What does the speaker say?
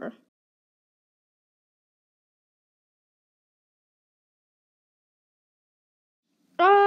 her Ah! Uh,